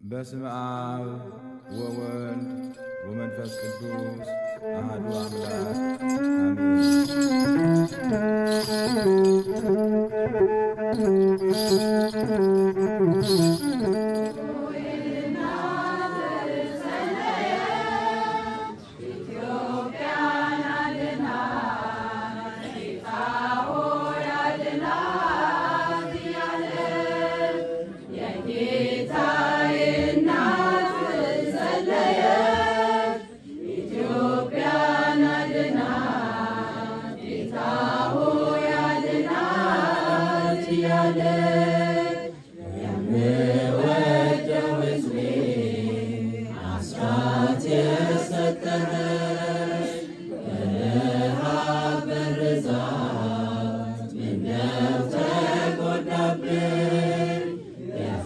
በስመ አብ ወወልድ ወመንፈስ ቅዱስ አሐዱ አምላክ አሜን።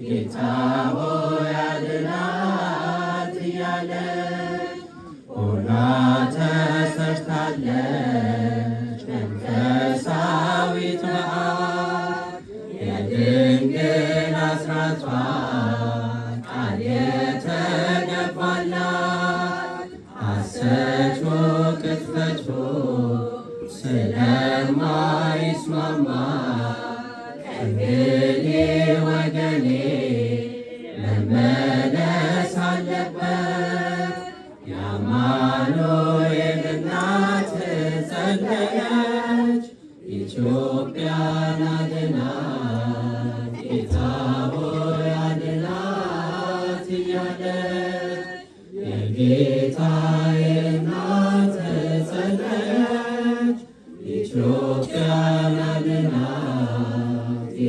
ጌታ ሆይ አድናት እያለች ሆና ተሰርታለች። መንፈሳዊት በዓል የድንግል አስራቷ ቃል የተገባላት ሐሰቱ ቅጥፈቱ ስለማይስማማ እኔ ወገኔ መመለስ አለበት። የአማኑኤል እናት ኢትዮጵያ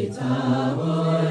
It's our